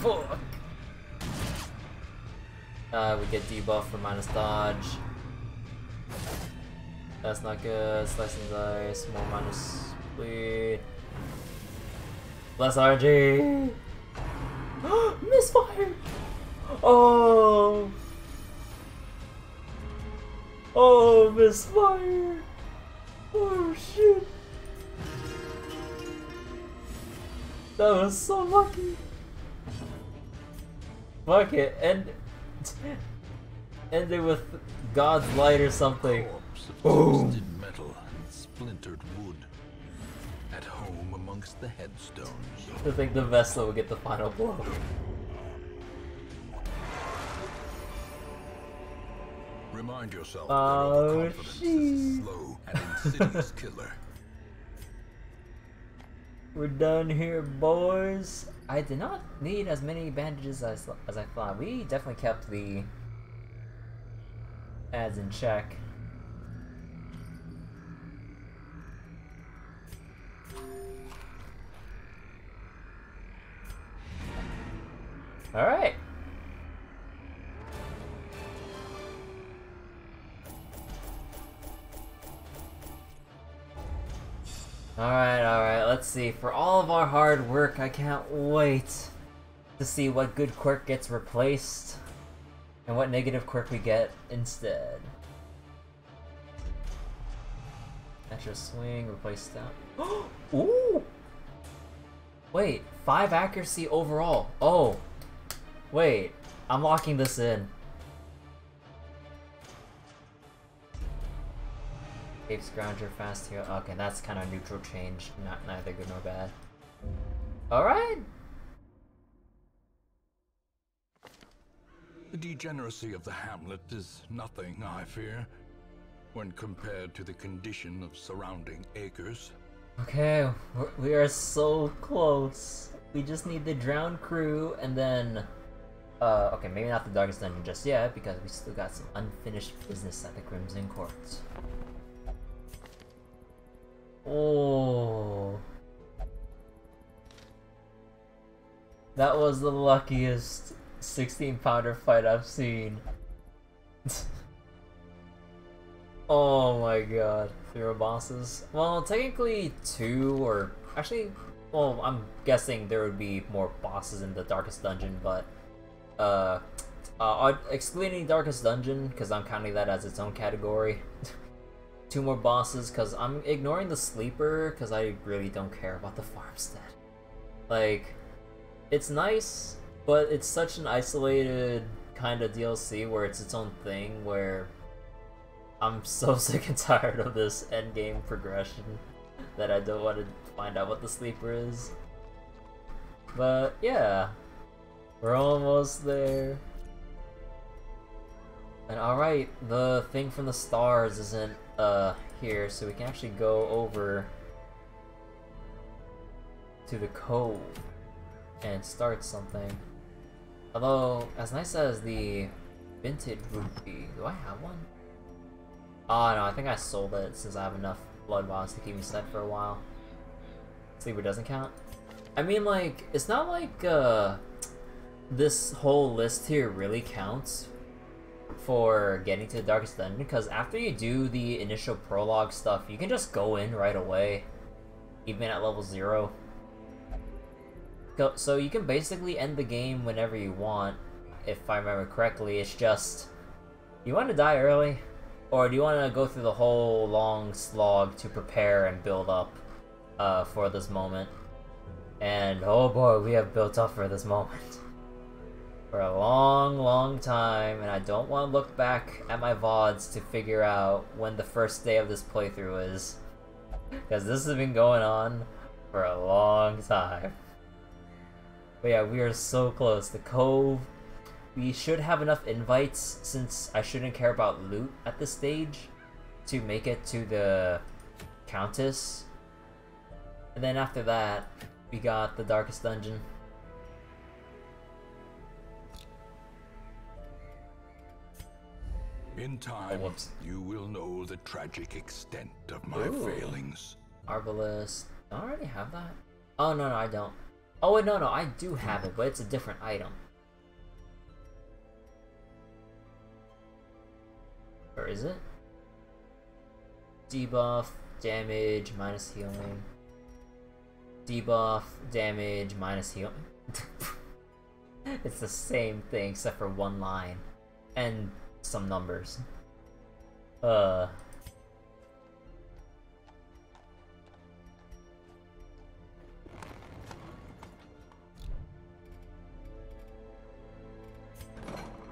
Fuck. Uh, we get debuff for minus dodge. That's not good. Slicing dice, more minus bleed. Less RG! Misfire! Oh! Oh, misfire! Oh shit! That was so lucky! Fuck it, end, end it with God's light or something of oh. twisted metal and splintered wood. At home amongst the headstones. I think the Vestal will get the final blow. Remind yourself oh, that confidence is a slow and insidious killer. We're done here, boys. I did not need as many bandages as, as I thought. We definitely kept the ads in check. Alright. Alright, alright, let's see. For all of our hard work, I can't wait to see what good quirk gets replaced and what negative quirk we get instead. Extra swing, replace that. Ooh! Wait, 5 accuracy overall. Oh, Wait, I'm locking this in. Cape Scrounger, Fast here. Okay, that's kind of neutral change. Not neither good nor bad. Alright! The degeneracy of the hamlet is nothing, I fear, when compared to the condition of surrounding acres. Okay, we are so close. We just need the drowned crew and then uh, okay, maybe not the Darkest Dungeon just yet, because we still got some unfinished business at the Crimson Court. Oh. That was the luckiest 16 pounder fight I've seen. oh my god. Zero bosses. Well, technically two, or actually, well, I'm guessing there would be more bosses in the Darkest Dungeon, but uh, uh excluding Darkest Dungeon, because I'm counting that as its own category. two more bosses, because I'm ignoring the Sleeper, because I really don't care about the Farmstead. Like, it's nice, but it's such an isolated kind of DLC where it's its own thing where I'm so sick and tired of this endgame progression that I don't want to find out what the sleeper is. But yeah, we're almost there. And alright, the thing from the stars isn't uh here, so we can actually go over to the cove and start something. Although, as nice as the vintage would be, do I have one? Oh no, I think I sold it since I have enough blood vials to keep me set for a while. Sleeper doesn't count? I mean, like, it's not like, uh, this whole list here really counts for getting to the Darkest Dungeon, because after you do the initial prologue stuff, you can just go in right away, even at level 0. So you can basically end the game whenever you want, if I remember correctly. It's just, you want to die early, or do you want to go through the whole long slog to prepare and build up uh, for this moment? And oh boy, we have built up for this moment. For a long, long time, and I don't want to look back at my VODs to figure out when the first day of this playthrough is. Because this has been going on for a long time. But yeah, we are so close. The Cove. We should have enough invites since I shouldn't care about loot at this stage to make it to the Countess. And then after that, we got the Darkest Dungeon. In time, oh, you will know the tragic extent of my Ooh. failings. Arbalest. Do I already have that? Oh, no, no, I don't. Oh, wait, no, no, I do have it, but it's a different item. Or is it? Debuff, damage, minus healing. Debuff, damage, minus healing. it's the same thing except for one line. And some numbers. Uh...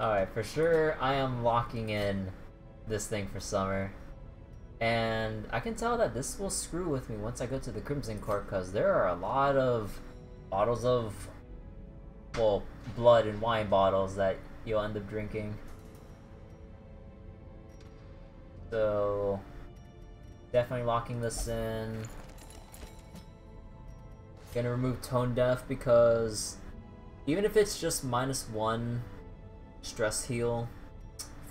Alright, for sure I am locking in this thing for summer. And I can tell that this will screw with me once I go to the Crimson Court because there are a lot of bottles of, well, blood and wine bottles that you'll end up drinking. So, definitely locking this in. Gonna remove Tone Deaf because even if it's just minus one stress heal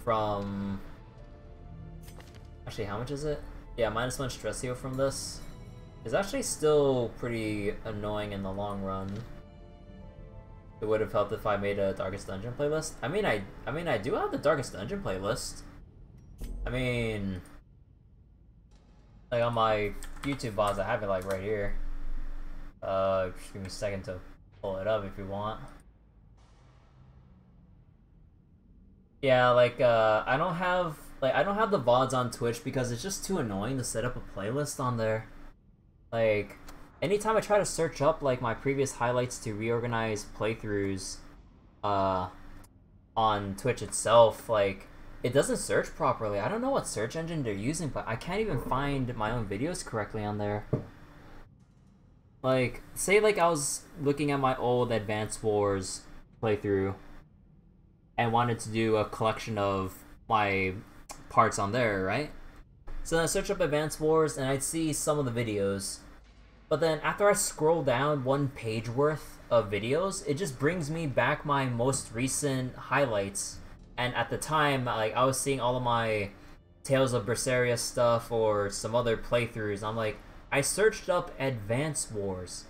from... Actually, how much is it? Yeah, minus one stress heal from this is actually still pretty annoying in the long run. It would have helped if I made a Darkest Dungeon playlist. I mean, I I mean, I do have the Darkest Dungeon playlist. I mean, like on my YouTube VODs, I have it like right here. Uh, just give me a second to pull it up if you want. Yeah, like uh, I don't have like I don't have the VODs on Twitch because it's just too annoying to set up a playlist on there. Like anytime I try to search up like my previous highlights to reorganize playthroughs uh on Twitch itself, like it doesn't search properly. I don't know what search engine they're using, but I can't even find my own videos correctly on there. Like, say like I was looking at my old Advance Wars playthrough and wanted to do a collection of my parts on there, right? So then I search up Advance Wars and I'd see some of the videos. But then after I scroll down one page worth of videos, it just brings me back my most recent highlights. And at the time, like I was seeing all of my Tales of Berseria stuff or some other playthroughs. I'm like, I searched up Advance Wars.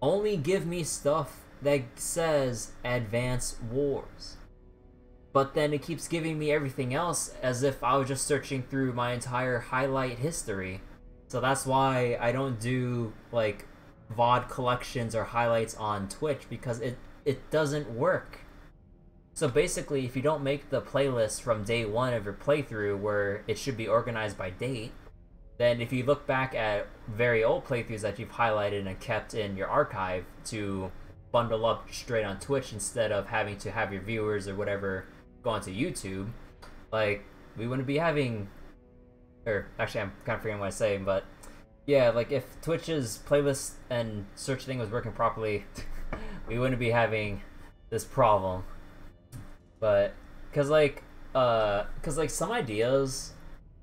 Only give me stuff that says Advance Wars. But then it keeps giving me everything else as if I was just searching through my entire highlight history. So that's why I don't do like VOD collections or highlights on Twitch because it it doesn't work. So basically, if you don't make the playlist from day one of your playthrough where it should be organized by date, then if you look back at very old playthroughs that you've highlighted and kept in your archive to bundle up straight on Twitch instead of having to have your viewers or whatever go onto YouTube, like we wouldn't be having or actually I'm kind of forgetting what I'm saying, but yeah, like if Twitch's playlist and search thing was working properly, we wouldn't be having this problem. But cuz like uh cuz like some ideas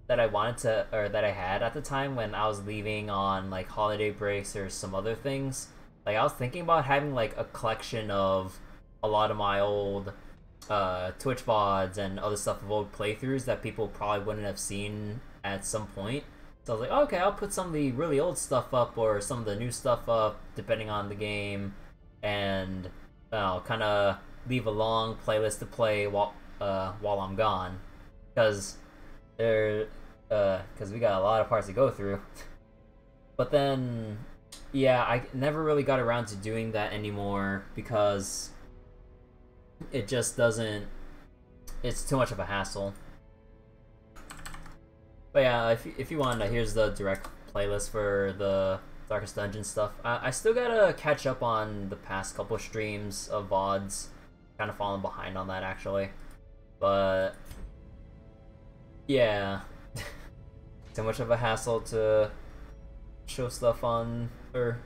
that I wanted to or that I had at the time when I was leaving on like holiday breaks or some other things. Like I was thinking about having like a collection of a lot of my old uh, Twitch VODs and other stuff of old playthroughs that people probably wouldn't have seen at some point. So I was like, okay, I'll put some of the really old stuff up or some of the new stuff up, depending on the game, and I'll kind of leave a long playlist to play while uh, while I'm gone, because there, because uh, we got a lot of parts to go through. but then, yeah, I never really got around to doing that anymore because it just doesn't. It's too much of a hassle. But yeah, if if you want, to, here's the direct playlist for the Darkest Dungeon stuff. I, I still gotta catch up on the past couple streams of VODs. Kind of falling behind on that actually, but yeah, too much of a hassle to show stuff on or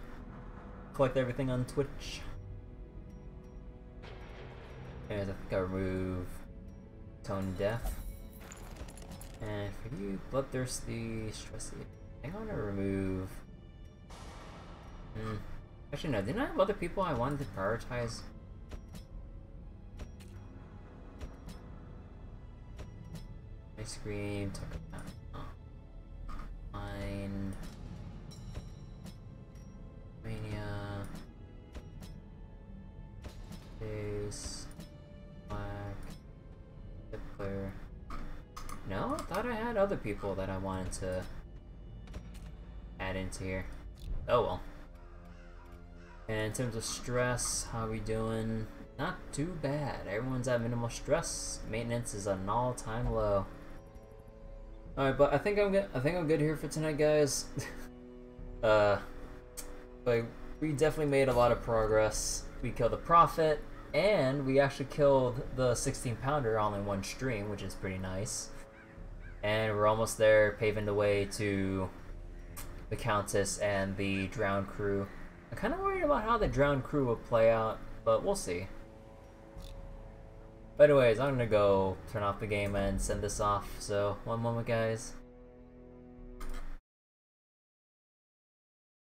collect everything on Twitch. And I think I remove tone deaf. And for you, bloodthirsty, stressy. I think I want to remove. Hmm. Actually, no. Didn't I have other people I wanted to prioritize? Ice cream. Talk about. Oh. Mind. Mania. Face. Black. No, I thought I had other people that I wanted to add into here. Oh well. And in terms of stress, how are we doing? Not too bad. Everyone's at minimal stress. Maintenance is an all-time low. All right, but I think I'm good. I think I'm good here for tonight, guys. uh, but we definitely made a lot of progress. We killed the prophet, and we actually killed the 16 pounder all in one stream, which is pretty nice. And we're almost there, paving the way to the Countess and the drowned crew. I'm kind of worried about how the drowned crew will play out, but we'll see. But anyways, I'm gonna go turn off the game and send this off, so one moment guys.